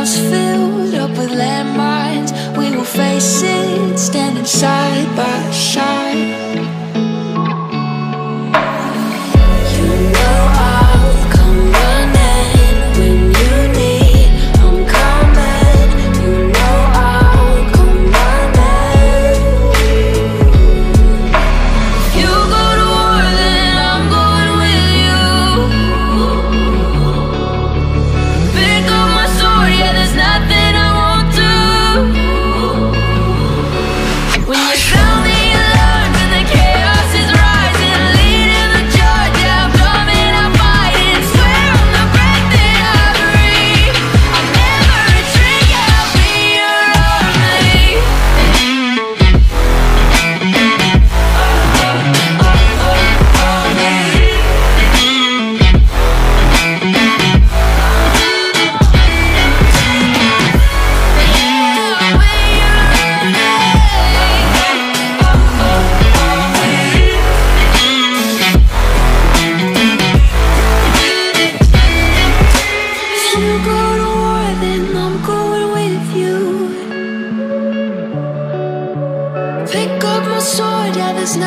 miles filled up with landmines. We will face it standing side by side.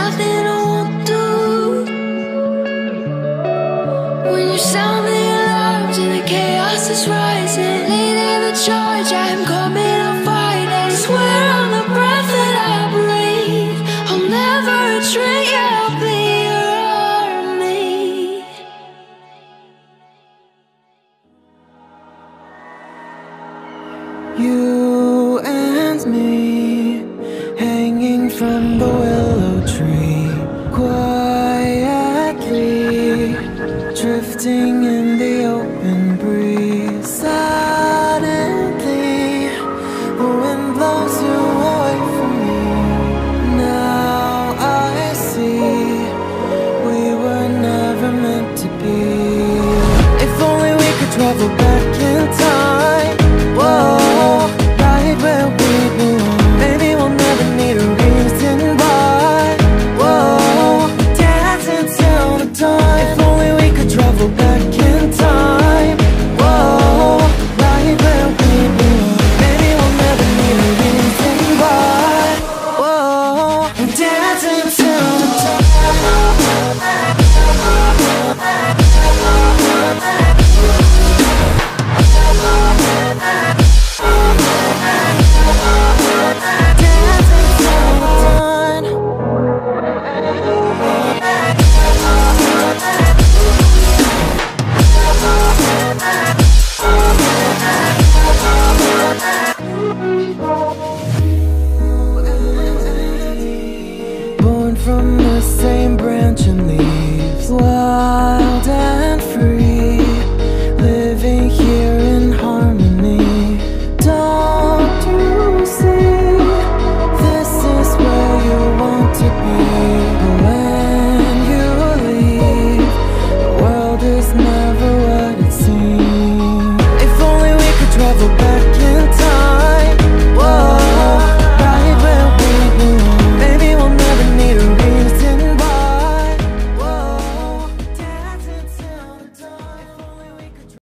nothing I won't do. When you sound the alarms and the chaos is rising Leading the charge, I am coming swear on the breath that I breathe I'll never retreat, I'll be your army. You and me.